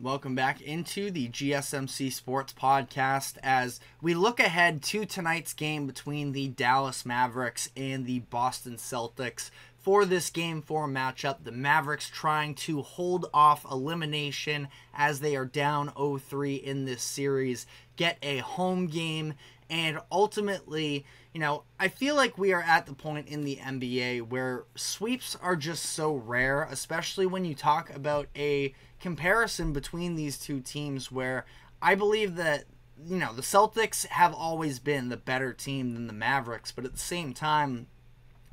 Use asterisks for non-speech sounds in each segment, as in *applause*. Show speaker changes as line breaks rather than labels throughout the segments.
Welcome back into the GSMC Sports Podcast as we look ahead to tonight's game between the Dallas Mavericks and the Boston Celtics. For this game four matchup, the Mavericks trying to hold off elimination as they are down 0 3 in this series, get a home game, and ultimately, you know, I feel like we are at the point in the NBA where sweeps are just so rare, especially when you talk about a comparison between these two teams where I believe that you know the Celtics have always been the better team than the Mavericks, but at the same time,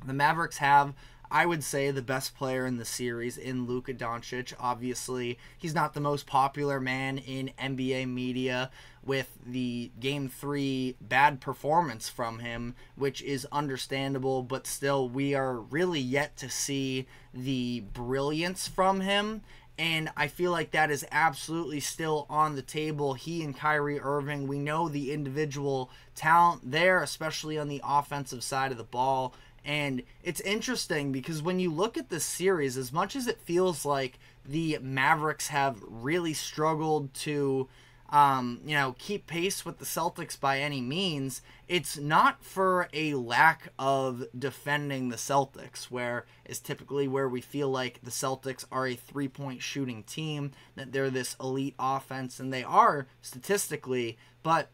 the Mavericks have I would say the best player in the series in Luka Doncic. Obviously, he's not the most popular man in NBA media with the game 3 bad performance from him, which is understandable, but still we are really yet to see the brilliance from him and I feel like that is absolutely still on the table. He and Kyrie Irving, we know the individual talent there, especially on the offensive side of the ball. And it's interesting because when you look at this series, as much as it feels like the Mavericks have really struggled to um, you know, keep pace with the Celtics by any means. It's not for a lack of defending the Celtics, where is typically where we feel like the Celtics are a three point shooting team, that they're this elite offense, and they are statistically, but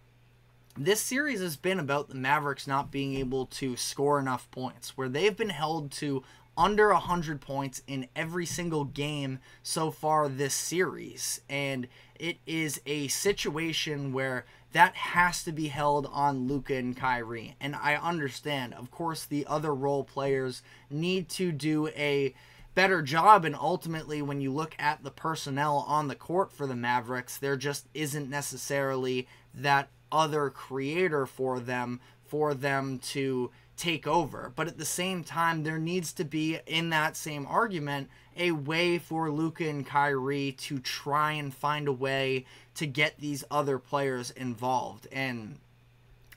this series has been about the Mavericks not being able to score enough points, where they've been held to under 100 points in every single game so far this series. And it is a situation where that has to be held on Luka and Kyrie. And I understand, of course, the other role players need to do a better job. And ultimately, when you look at the personnel on the court for the Mavericks, there just isn't necessarily that other creator for them for them to take over. But at the same time, there needs to be, in that same argument, a way for Luka and Kyrie to try and find a way to get these other players involved. And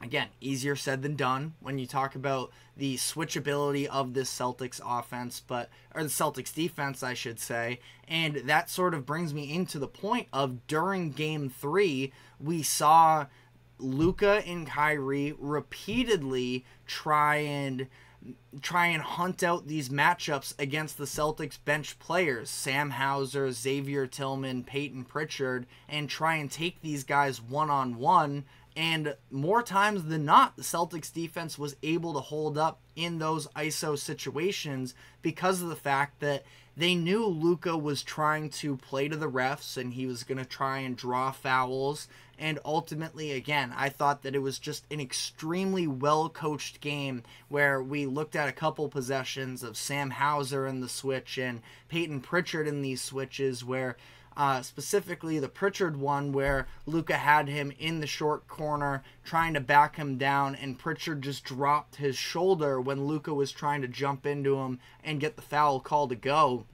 again, easier said than done when you talk about the switchability of this Celtics offense, but or the Celtics defense, I should say. And that sort of brings me into the point of during game 3, we saw Luka and Kyrie repeatedly try and try and hunt out these matchups against the Celtics bench players, Sam Hauser, Xavier Tillman, Peyton Pritchard, and try and take these guys one on one. And more times than not, the Celtics defense was able to hold up in those ISO situations because of the fact that they knew Luka was trying to play to the refs and he was going to try and draw fouls. And ultimately, again, I thought that it was just an extremely well coached game where we looked at a couple possessions of Sam Hauser in the switch and Peyton Pritchard in these switches where uh, specifically the Pritchard one where Luka had him in the short corner trying to back him down, and Pritchard just dropped his shoulder when Luka was trying to jump into him and get the foul call to go.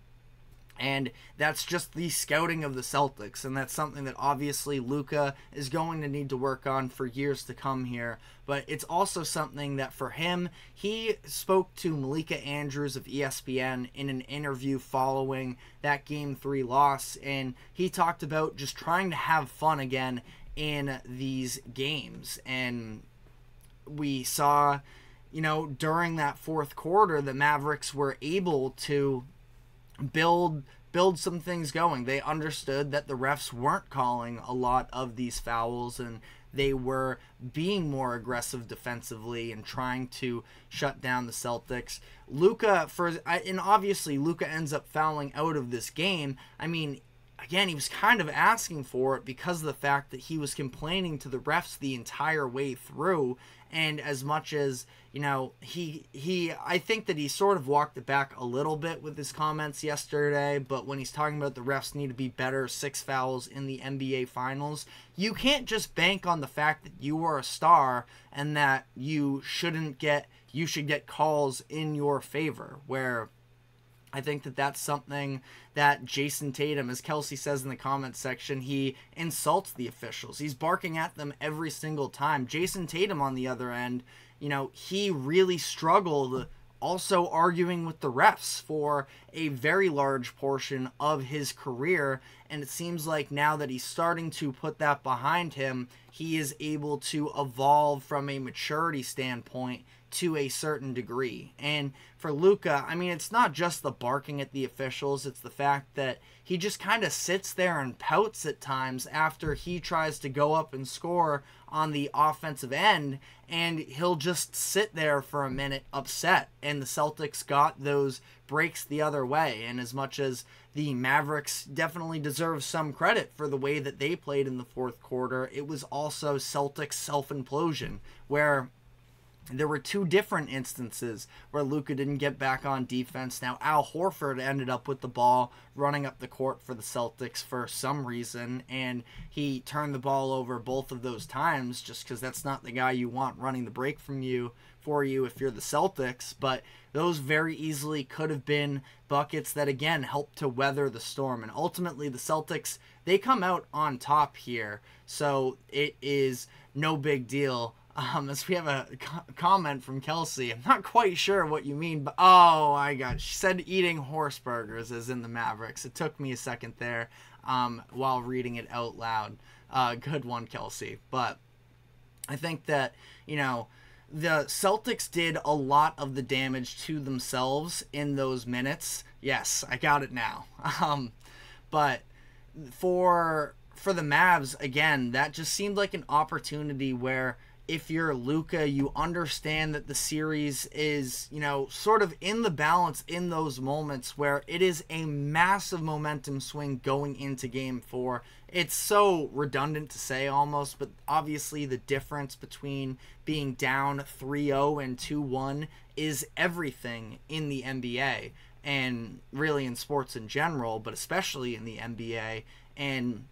And that's just the scouting of the Celtics, and that's something that obviously Luka is going to need to work on for years to come here. But it's also something that for him, he spoke to Malika Andrews of ESPN in an interview following that Game Three loss, and he talked about just trying to have fun again in these games. And we saw, you know, during that fourth quarter, the Mavericks were able to build build some things going. They understood that the refs weren't calling a lot of these fouls and they were being more aggressive defensively and trying to shut down the Celtics. Luka for and obviously Luka ends up fouling out of this game. I mean, again, he was kind of asking for it because of the fact that he was complaining to the refs the entire way through. And as much as you know he he i think that he sort of walked it back a little bit with his comments yesterday but when he's talking about the refs need to be better six fouls in the nba finals you can't just bank on the fact that you are a star and that you shouldn't get you should get calls in your favor where I think that that's something that Jayson Tatum, as Kelsey says in the comments section, he insults the officials. He's barking at them every single time. Jayson Tatum, on the other end, you know, he really struggled also arguing with the refs for a very large portion of his career. And it seems like now that he's starting to put that behind him, he is able to evolve from a maturity standpoint to a certain degree. And for Luka, I mean, it's not just the barking at the officials, it's the fact that he just kind of sits there and pouts at times after he tries to go up and score on the offensive end, and he'll just sit there for a minute upset. And the Celtics got those breaks the other way. And as much as the Mavericks definitely deserve some credit for the way that they played in the fourth quarter, it was also Celtics self implosion, where there were two different instances where Luka didn't get back on defense. Now Al Horford ended up with the ball running up the court for the Celtics for some reason, and he turned the ball over both of those times just because that's not the guy you want running the break from you for you if you're the Celtics. But those very easily could have been buckets that again helped to weather the storm, and ultimately the Celtics they come out on top here, so it is no big deal um, as we have a co- comment from Kelsey. I'm not quite sure what you mean, but oh, I got. She said eating horse burgers is in the Mavericks. It took me a second there, um, while reading it out loud. Uh, good one, Kelsey. But I think that you know the Celtics did a lot of the damage to themselves in those minutes. Yes, I got it now. *laughs* Um, but for for the Mavs again, that just seemed like an opportunity where if you're Luka, you understand that the series is, you know, sort of in the balance in those moments where it is a massive momentum swing going into game four. It's so redundant to say almost, but obviously the difference between being down 3 0 and 2 1 is everything in the NBA and really in sports in general, but especially in the NBA. And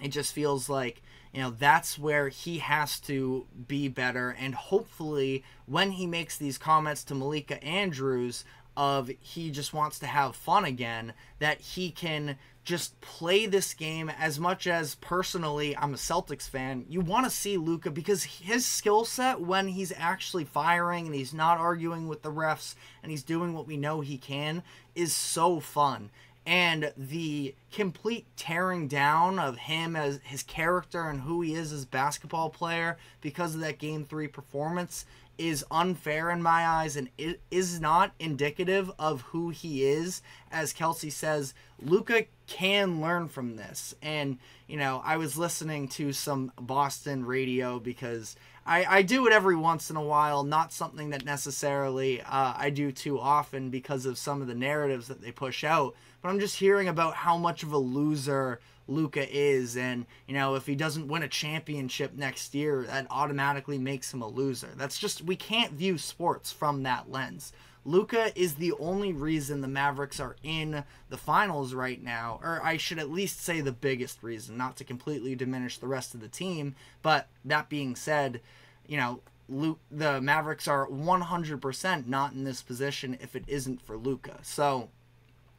it just feels like you know that's where he has to be better and hopefully when he makes these comments to Malika Andrews of he just wants to have fun again that he can just play this game as much as personally I'm a Celtics fan. You want to see Luka because his skill set when he's actually firing and he's not arguing with the refs and he's doing what we know he can is so fun and the complete tearing down of him as his character and who he is as basketball player because of that game 3 performance is unfair in my eyes and it is not indicative of who he is. As Kelsey says Luka can learn from this. And you know I was listening to some Boston radio because I, I do it every once in a while, not something that necessarily uh, I do too often because of some of the narratives that they push out. But I'm just hearing about how much of a loser Luka is, and you know if he doesn't win a championship next year, that automatically makes him a loser. That's just we can't view sports from that lens. Luka is the only reason the Mavericks are in the finals right now, or I should at least say the biggest reason, not to completely diminish the rest of the team. But that being said, you know, Luke, the Mavericks are 100% not in this position if it isn't for Luka. So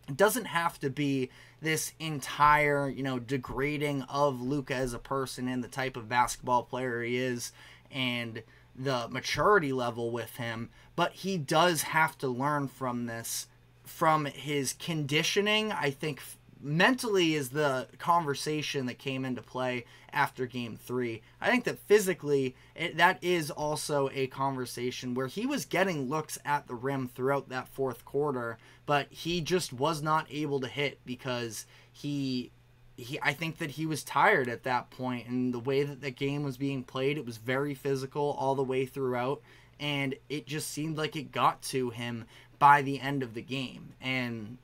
it doesn't have to be this entire, you know, degrading of Luka as a person and the type of basketball player he is and the maturity level with him, but he does have to learn from this from his conditioning. I think mentally is the conversation that came into play after game three. I think that physically, it, that is also a conversation where he was getting looks at the rim throughout that fourth quarter, but he just was not able to hit because he. He, I think that he was tired at that point, and the way that the game was being played, it was very physical all the way throughout, and it just seemed like it got to him by the end of the game. And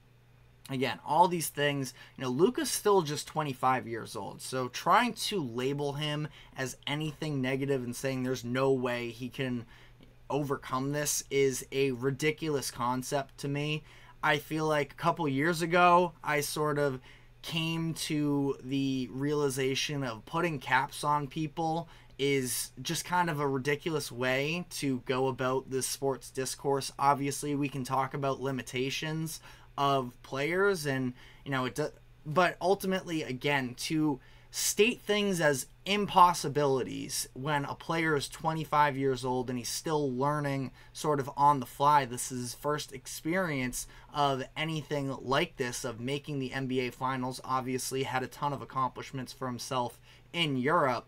again, all these things, you know, Luka's still just 25 years old. So trying to label him as anything negative and saying there's no way he can overcome this is a ridiculous concept to me. I feel like a couple years ago, I sort of came to the realization of putting caps on people is just kind of a ridiculous way to go about this sports discourse. Obviously, we can talk about limitations of players and you know it does but ultimately again to state things as impossibilities when a player is 25 years old and he's still learning sort of on the fly. This is his first experience of anything like this, of making the NBA Finals. Obviously, had a ton of accomplishments for himself in Europe.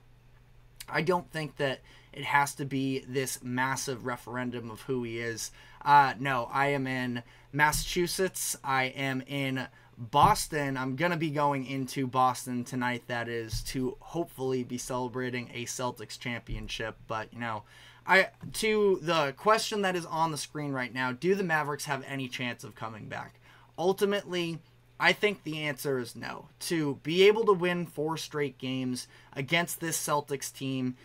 I don't think that it has to be this massive referendum of who he is. Uh, no, I am in Massachusetts. I am in Boston. I'm going to be going into Boston tonight, that is, to hopefully be celebrating a Celtics championship. But, you know, I to the question that is on the screen right now, do the Mavericks have any chance of coming back? Ultimately, I think the answer is no. To be able to win four straight games against this Celtics team,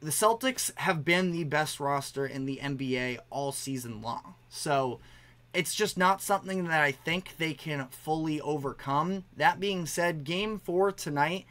the Celtics have been the best roster in the NBA all season long. So, it's just not something that I think they can fully overcome. That being said, game four tonight,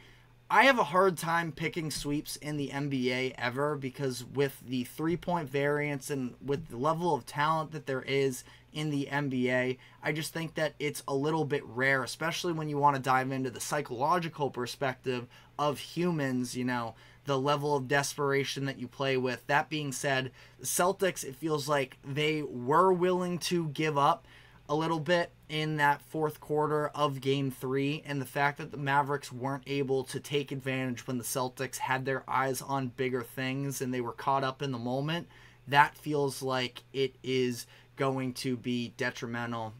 I have a hard time picking sweeps in the NBA ever because with the three point variance and with the level of talent that there is in the NBA, I just think that it's a little bit rare, especially when you want to dive into the psychological perspective of humans, you know the level of desperation that you play with. That being said, Celtics, it feels like they were willing to give up a little bit in that fourth quarter of game three, and the fact that the Mavericks weren't able to take advantage when the Celtics had their eyes on bigger things and they were caught up in the moment, that feels like it is going to be detrimental.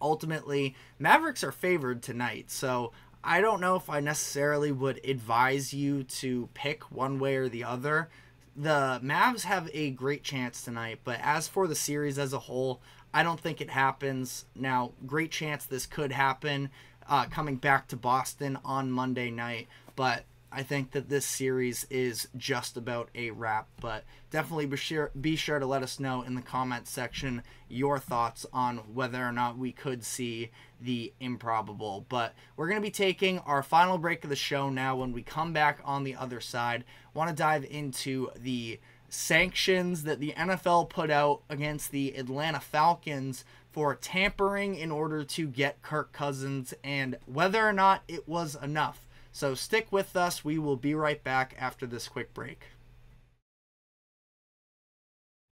Ultimately, Mavericks are favored tonight, so I don't know if I necessarily would advise you to pick one way or the other. The Mavs have a great chance tonight, but as for the series as a whole, I don't think it happens. Now, great chance this could happen uh, coming back to Boston on Monday night, but I think that this series is just about a wrap, but definitely be sure, be sure to let us know in the comment section your thoughts on whether or not we could see the improbable. But we're going to be taking our final break of the show now. When we come back on the other side, want to dive into the sanctions that the NFL put out against the Atlanta Falcons for tampering in order to get Kirk Cousins and whether or not it was enough. So stick with us. We will be right back after this quick break.